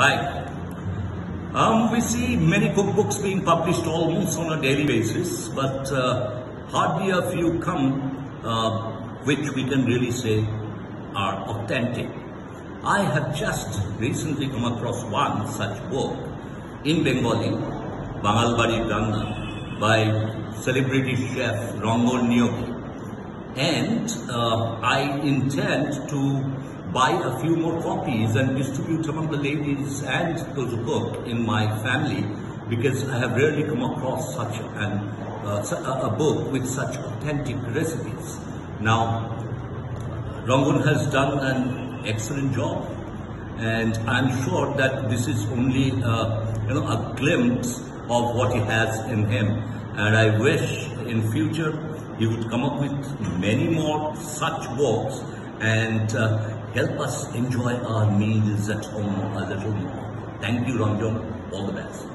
Hi. Um, we see many cookbooks being published almost on a daily basis, but uh, hardly a few come uh, which we can really say are authentic. I have just recently come across one such book in Bengali, Bangalbari Ranga, by celebrity chef Rongon Neogi. And uh, I intend to buy a few more copies and distribute among the ladies and those who cook in my family because I have rarely come across such an, uh, a book with such authentic recipes. Now, Rongon has done an excellent job and I'm sure that this is only uh, you know, a glimpse of what he has in him and I wish in future he would come up with many more such books and uh, help us enjoy our meals at home a little more. Thank you, Ranjan. All the best.